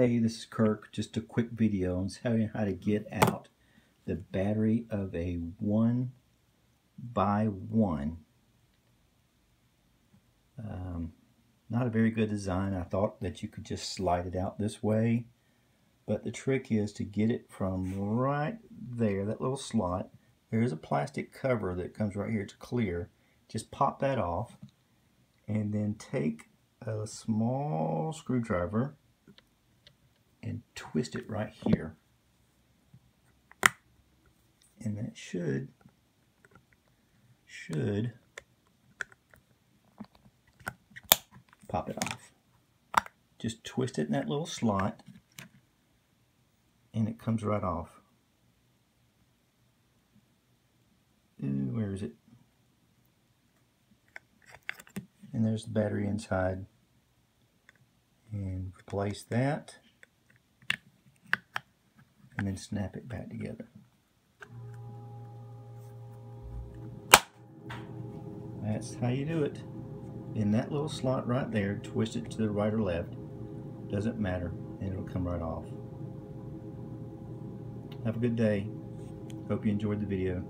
Hey, this is Kirk. Just a quick video on showing how to get out the battery of a one by one. Um, not a very good design. I thought that you could just slide it out this way. But the trick is to get it from right there, that little slot. There is a plastic cover that comes right here. It's clear. Just pop that off and then take a small screwdriver and twist it right here. And that should should pop it off. Just twist it in that little slot and it comes right off. Where is it? And there's the battery inside. And replace that and then snap it back together. That's how you do it. In that little slot right there, twist it to the right or left. Doesn't matter, and it'll come right off. Have a good day. Hope you enjoyed the video.